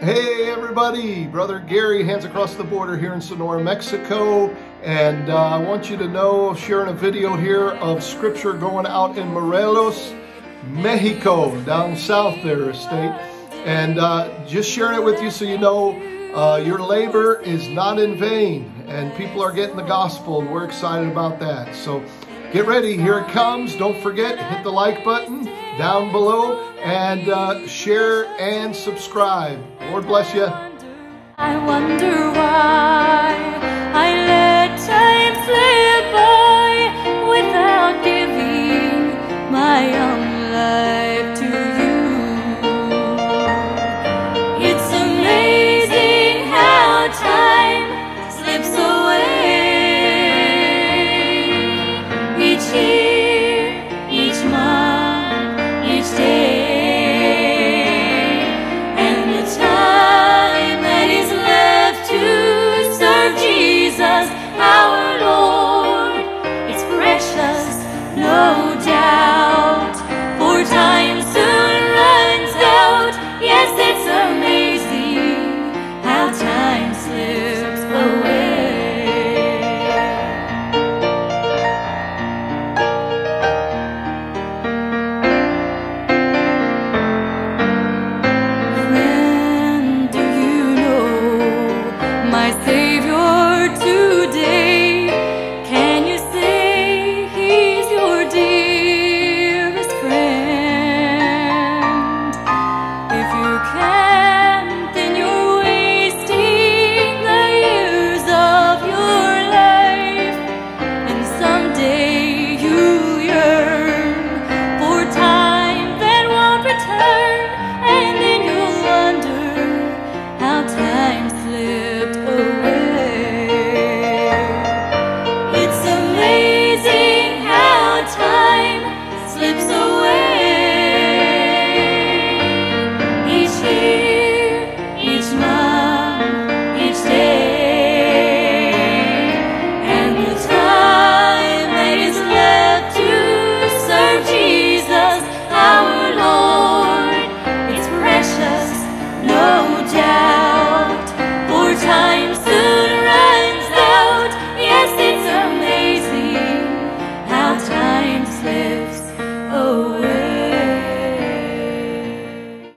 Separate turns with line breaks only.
Hey everybody, Brother Gary, hands across the border here in Sonora, Mexico. And uh, I want you to know, sharing a video here of scripture going out in Morelos, Mexico, down south there, state. And uh, just sharing it with you so you know uh, your labor is not in vain. And people are getting the gospel, and we're excited about that. So get ready, here it comes. Don't forget, hit the like button down below and uh, share and subscribe. Lord bless you.
someday